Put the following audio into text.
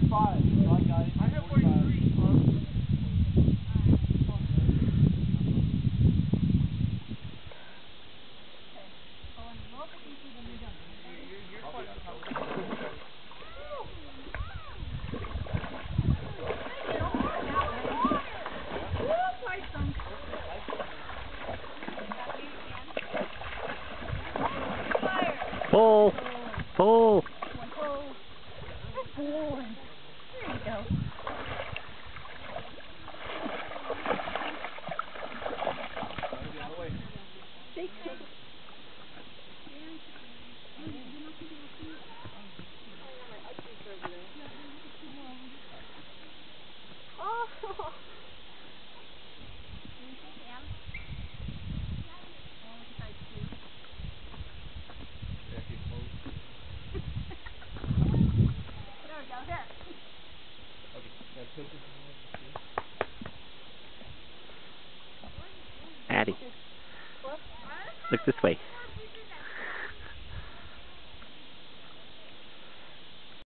45. So I got it. I have 43. You're, you're quite probably. Pull. Pull. Oh. Okay. Addy. Look this way.